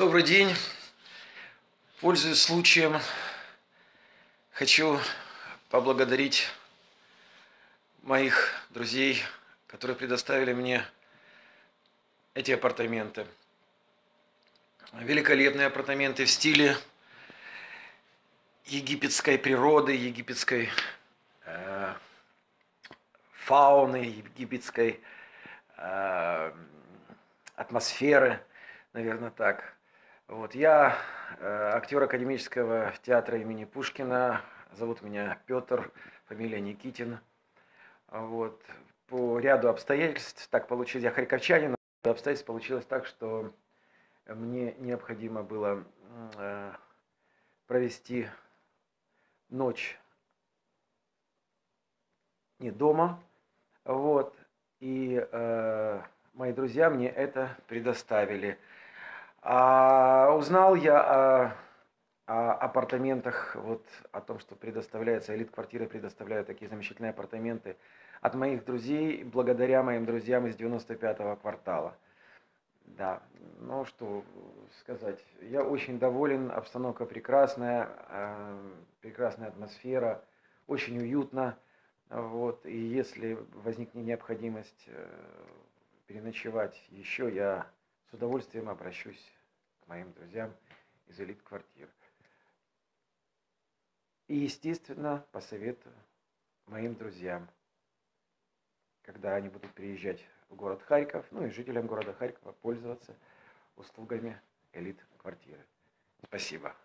Добрый день. Пользуясь случаем, хочу поблагодарить моих друзей, которые предоставили мне эти апартаменты. Великолепные апартаменты в стиле египетской природы, египетской э, фауны, египетской э, атмосферы, наверное, так. Вот, я э, актер академического театра имени Пушкина, зовут меня Петр, фамилия Никитин. Вот, по ряду обстоятельств так получилось, я харьковчанин, обстоятельств получилось так, что мне необходимо было э, провести ночь не дома, вот, и э, мои друзья мне это предоставили. А узнал я о, о апартаментах, вот о том, что предоставляется, элит-квартиры предоставляют такие замечательные апартаменты от моих друзей, благодаря моим друзьям из 95-го квартала. Да, ну что сказать, я очень доволен, обстановка прекрасная, э, прекрасная атмосфера, очень уютно. Вот, и если возникнет необходимость э, переночевать еще, я с удовольствием обращусь к моим друзьям из элит-квартир. И, естественно, посоветую моим друзьям, когда они будут приезжать в город Харьков, ну и жителям города Харькова пользоваться услугами элит-квартиры. Спасибо.